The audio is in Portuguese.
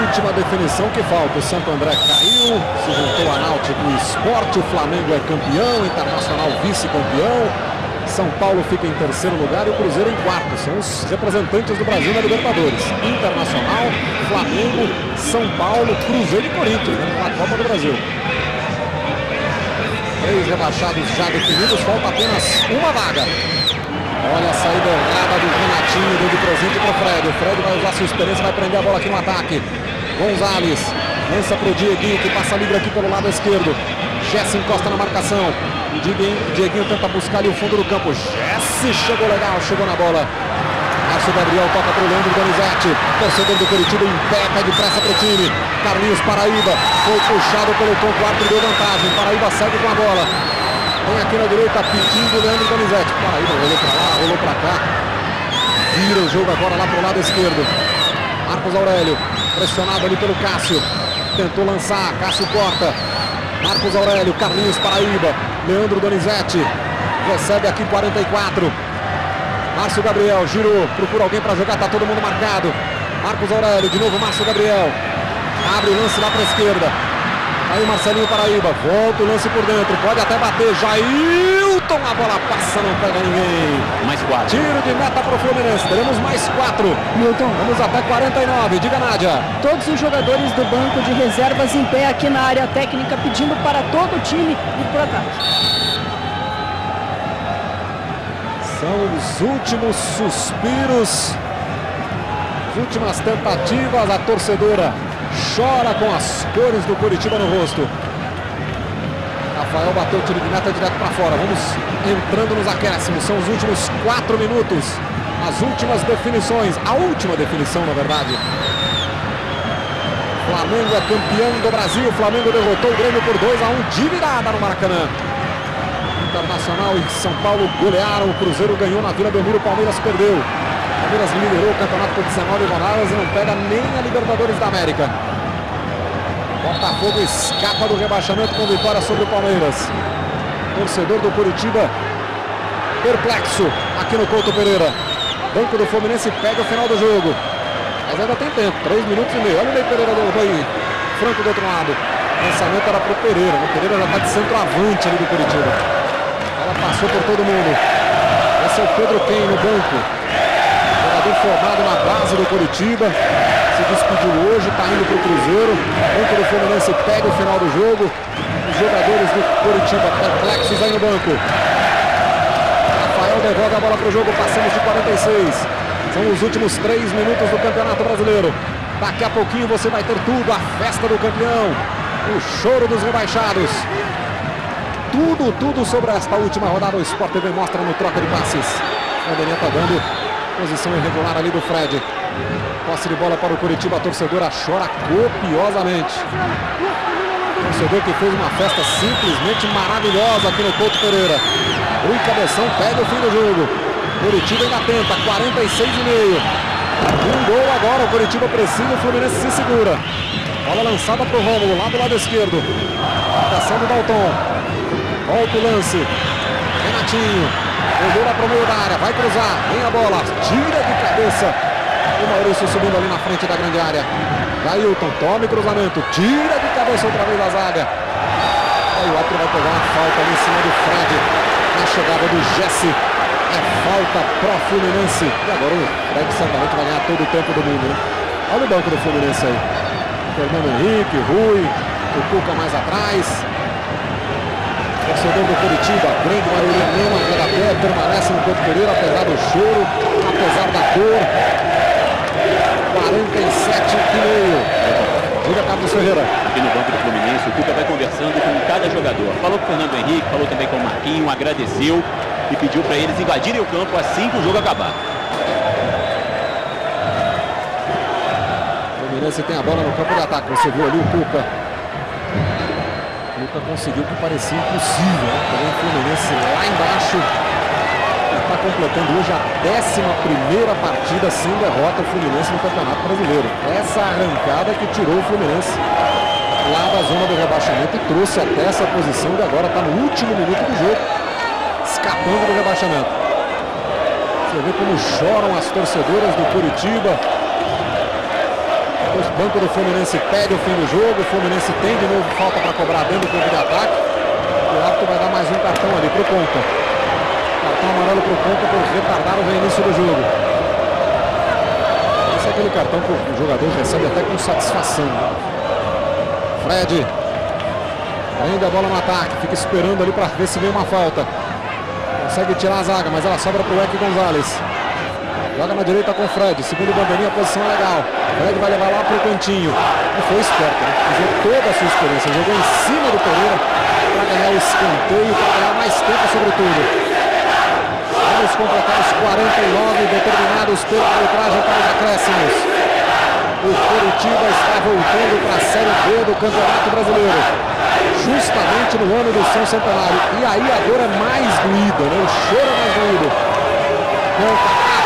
última definição que falta. O Santo André caiu, se juntou a Náutico Esporte, o Flamengo é campeão, Internacional vice-campeão. São Paulo fica em terceiro lugar e o Cruzeiro em quarto. São os representantes do Brasil na Libertadores. Internacional, Flamengo, São Paulo, Cruzeiro e Corinthians né, na Copa do Brasil. Três rebaixados já definidos, falta apenas uma vaga. Olha a saída errada do Renatinho, de presente para o Fred. O Fred vai usar sua experiência, vai prender a bola aqui no ataque. Gonzalez lança para o Dieguinho, que passa livre aqui pelo lado esquerdo. Jesse encosta na marcação. Dieguinho, Dieguinho tenta buscar ali o fundo do campo. Jesse chegou legal, chegou na bola. Márcio Gabriel toca para o Leandro Donizete. Torcedor do Curitiba em pé, pede pressa para o time. Carlinhos Paraíba foi puxado pelo Quarto e deu vantagem. Paraíba segue com a bola. Vem aqui na direita pedindo o Leandro Donizete. Paraíba rolou para lá, rolou para cá. Vira o jogo agora lá para o lado esquerdo. Marcos Aurélio, pressionado ali pelo Cássio. Tentou lançar, Cássio corta. Marcos Aurélio, Carlinhos Paraíba, Leandro Donizete, recebe aqui 44. Márcio Gabriel, girou, procura alguém para jogar, tá todo mundo marcado. Marcos Aurélio, de novo Márcio Gabriel. Abre o lance lá para a esquerda. Aí o Marcelinho Paraíba, volta o lance por dentro, pode até bater. Jailton, a bola passa, não pega ninguém. Mais quatro. Tiro de meta para o Fluminense, teremos mais quatro. Milton. Vamos até 49, diga Nádia. Todos os jogadores do banco de reservas em pé aqui na área técnica, pedindo para todo o time ir para ataque. São os últimos suspiros, as últimas tentativas. A torcedora chora com as cores do Curitiba no rosto. Rafael bateu o tiro de meta direto para fora. Vamos entrando nos acréscimos. São os últimos quatro minutos. As últimas definições. A última definição, na verdade. Flamengo é campeão do Brasil. Flamengo derrotou o Grêmio por 2 a 1 de virada no Maracanã. Internacional e São Paulo golearam. O Cruzeiro ganhou na Vila Belmiro. O Palmeiras perdeu. Palmeiras liderou o campeonato por 19 rodadas e não pega nem a Libertadores da América. Botafogo escapa do rebaixamento com vitória sobre o Palmeiras. Torcedor do Curitiba perplexo aqui no Couto Pereira. Banco do Fluminense pega o final do jogo. Mas ainda tem tempo, 3 minutos e meio. Olha o Ney Pereira do aí. Franco do outro lado. Lançamento era para o Pereira. O Pereira já está de centroavante ali do Curitiba. Ela passou por todo mundo. Esse é o Pedro Ken no banco. Jogador formado na base do Curitiba. Se despediu hoje, está indo para o Cruzeiro. O banco do Fluminense pega o final do jogo. Os jogadores do Curitiba perplexos aí no banco. Rafael devolve a bola para o jogo, passamos de 46. São os últimos três minutos do Campeonato Brasileiro. Daqui a pouquinho você vai ter tudo, a festa do campeão, o choro dos rebaixados. Tudo, tudo sobre esta última rodada. O Sport TV mostra no troca de passes. O Daniel está dando posição irregular ali do Fred. Posse de bola para o Curitiba, a torcedora chora copiosamente. O torcedor que fez uma festa simplesmente maravilhosa aqui no Couto Pereira. Rui Cabeção pega o fim do jogo. Curitiba ainda tenta, 46 e meio. Um gol agora, o Curitiba precisa, o Fluminense se segura. Bola lançada para o Rômulo, lá do lado esquerdo. Marcação do Dalton. Volta o lance. Renatinho. Lá para o meio da área, vai cruzar, vem a bola, tira de cabeça. O Maurício subindo ali na frente da grande área. Jailton, tome cruzamento, tira de cabeça outra vez a zaga. Aí o outro vai pegar uma falta ali em cima do Fred. Na chegada do Jesse. É falta pro Fluminense. E agora o Fred certamente vai ganhar todo o tempo do mundo, né? Olha o banco do Fluminense aí. Fernando Henrique, Rui, o Cuca mais atrás. Torcedor do Curitiba, grande maioria mesmo, ainda pé, permanece no Couto Pereira, apesar do choro, apesar da dor. 47 e meio. Diga, Carlos Ferreira. Aqui no banco do Fluminense, o Cuca vai conversando com cada jogador. Falou com o Fernando Henrique, falou também com o Marquinho, agradeceu e pediu para eles invadirem o campo assim que o jogo acabar. O Fluminense tem a bola no campo de ataque. Você viu ali o Cuca. O Cuca conseguiu o que parecia impossível. Né? O Fluminense lá embaixo está completando hoje a 11 partida sem derrota o Fluminense no Campeonato Brasileiro. Essa arrancada que tirou o Fluminense lá da zona do rebaixamento e trouxe até essa posição de agora está no último minuto do jogo, escapando do rebaixamento. Você vê como choram as torcedoras do Curitiba. Banco do Fluminense pede o fim do jogo. O Fluminense tem de novo falta para cobrar dentro do campo de ataque. O árbitro vai dar mais um cartão ali para o ponto. Cartão amarelo para o ponto por retardar o reinício do jogo. Esse é aquele cartão que o jogador recebe até com satisfação. Fred prende a bola no ataque, fica esperando ali para ver se vem uma falta. Consegue tirar a zaga, mas ela sobra para o Eck Gonzalez. Joga na direita com o Fred. Segundo bandeirinha, posição legal. Fred vai levar lá para o cantinho. E foi esperto, né? Usou toda a sua experiência. Jogou em cima do Pereira para ganhar o escanteio, para ganhar mais tempo sobretudo. Vamos completar os 49 determinados pela arbitragem para os acréscimos. O Curitiba está voltando para a Série B do Campeonato Brasileiro. Justamente no ano do São Centenário. E aí a dor é mais doída, né? O choro é mais doído. Com o